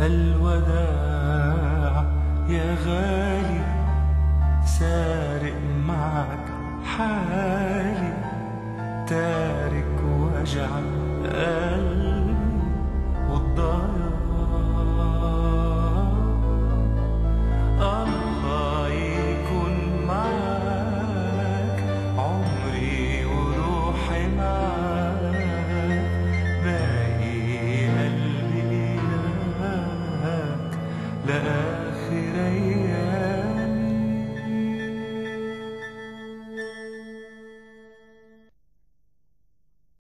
الوداع يا غالي سارق معك حالي تارك وجع لآخر أيام